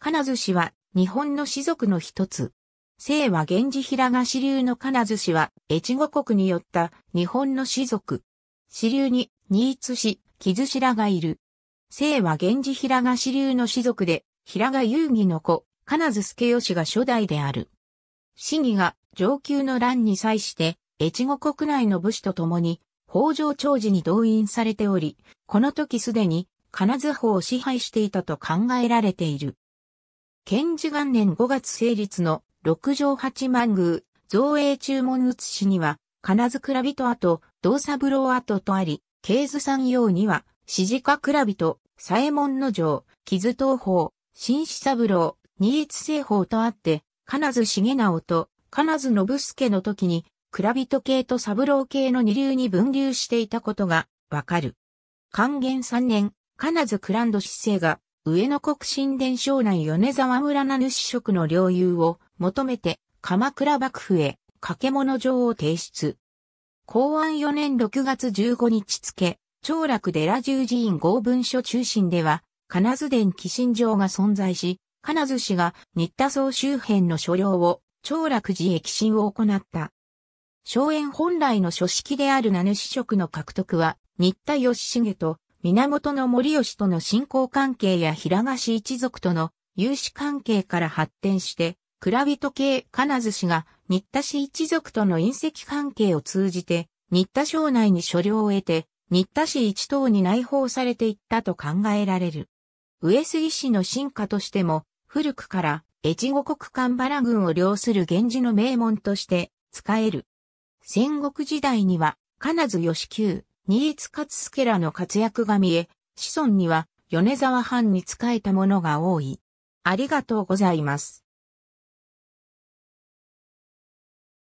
金津氏は日本の氏族の一つ。姓は源氏平賀支流の金津氏は越後国によった日本の氏族。支流に新津氏、木津白がいる。姓は源氏平賀支流の氏族で、平賀遊戯の子、金津助義が初代である。市議が上級の乱に際して、越後国内の武士と共に、北条長寺に動員されており、この時すでに金津法を支配していたと考えられている。検事元年5月成立の六条八幡宮、造営注文写しには、金津倉人跡、道三郎跡とあり、経図産業には、四字家倉人、左衛門の城、木津東方、新志三郎、新越西方とあって、金津重直と金津信介の時に、倉人系と三郎系の二流に分流していたことがわかる。還元三年、金津クランド市政が上野国神殿省内米沢村名主職の領有を求めて鎌倉幕府へ掛物状を提出。公安4年6月15日付、長楽寺十字院合文書中心では、金津殿寄進状が存在し、金津氏が新田総周辺の所領を長楽寺へ寄進を行った。荘園本来の書式である名主職の獲得は、新田義重と源の森吉との信仰関係や平賀氏一族との有志関係から発展して、倉人系金津氏が新田氏一族との隕石関係を通じて、新田省内に所領を得て、新田氏一党に内包されていったと考えられる。上杉氏の進化としても、古くから越後国間原軍を領する源氏の名門として使える。戦国時代には、金津義久、新津勝助らの活躍が見え、子孫には米沢藩に仕えたものが多い。ありがとうございます。